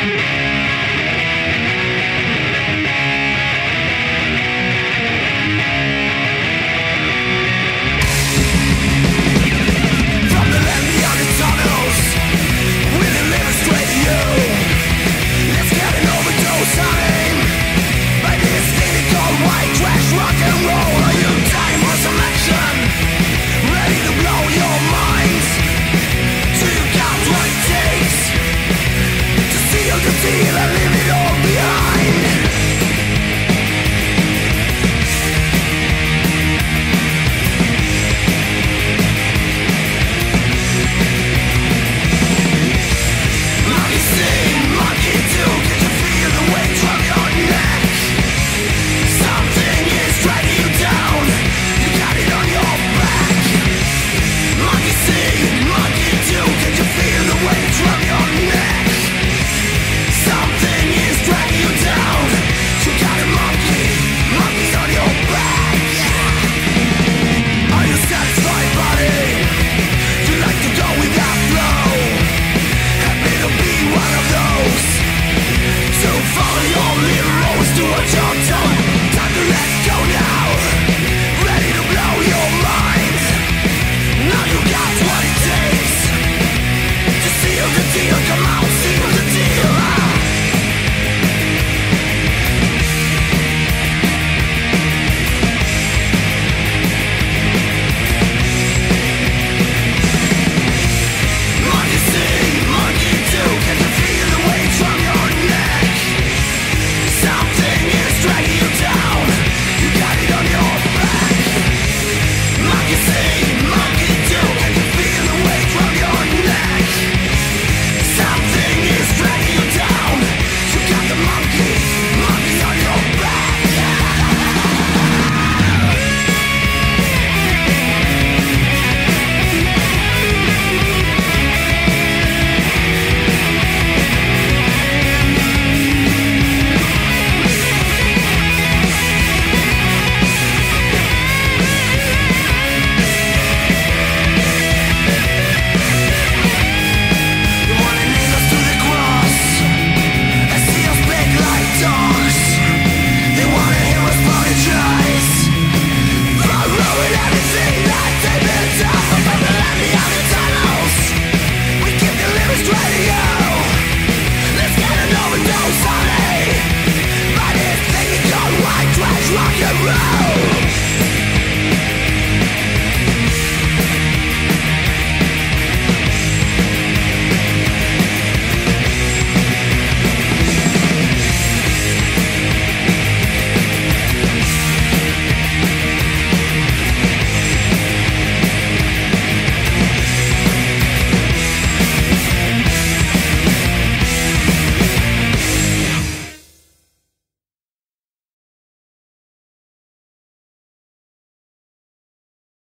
Bye. Dirty monkey to Soldier